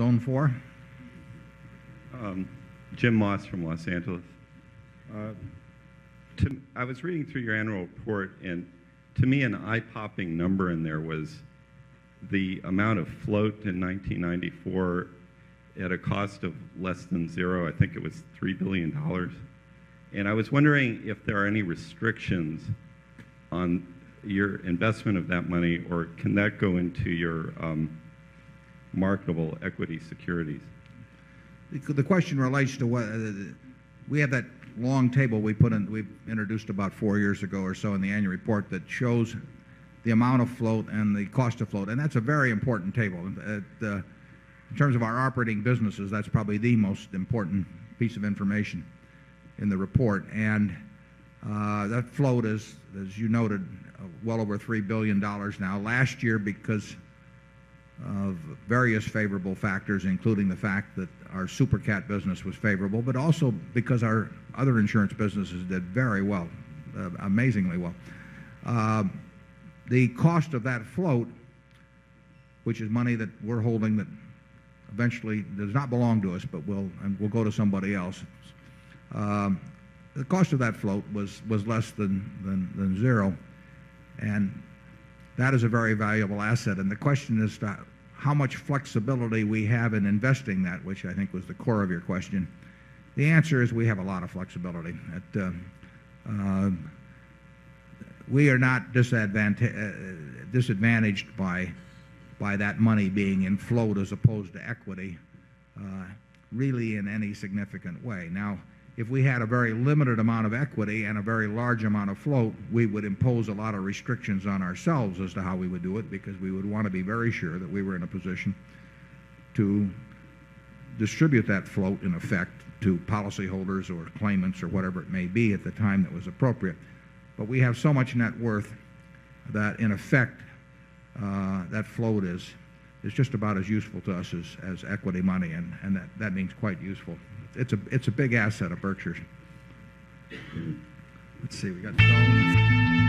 Zone 4. Jim Moss from Los Angeles. Uh, to, I was reading through your annual report, and to me, an eye popping number in there was the amount of float in 1994 at a cost of less than zero. I think it was $3 billion. And I was wondering if there are any restrictions on your investment of that money, or can that go into your um, marketable equity securities? The, question relates to what we have that long table we put in, we introduced about four years ago or so in the annual report that shows the amount of float and the cost of float. And that's a very important table. Uh, in terms of our operating businesses, that's probably the most important piece of information in the report. And uh, that float is, as you noted, uh, well over $3 billion now. Last year, because of various favorable factors, including the fact that our super cat business was favorable, but also because our other insurance businesses did very well, uh, amazingly well. Uh, the cost of that float, which is money that we're holding that eventually does not belong to us, but will and will go to somebody else. Um, the cost of that float was was less than, than than zero, and that is a very valuable asset. And the question is how much flexibility we have in investing that, which I think was the core of your question. The answer is we have a lot of flexibility. Uh, uh, we are not disadvantaged by, that money being in float as opposed to equity uh, really in any significant way. Now, if we had a very limited amount of equity and a very large amount of float, we would impose a lot of restrictions on ourselves as to how we would do it because we would want to be very sure that we were in a position to distribute that float in effect to policyholders or claimants or whatever it may be at the time that was appropriate. But we have so much net worth that in effect uh, that float is, is just about as useful to us as, as equity money and, and that, that means quite useful it's a it's a big asset of Berkshire's. Let's see, we got.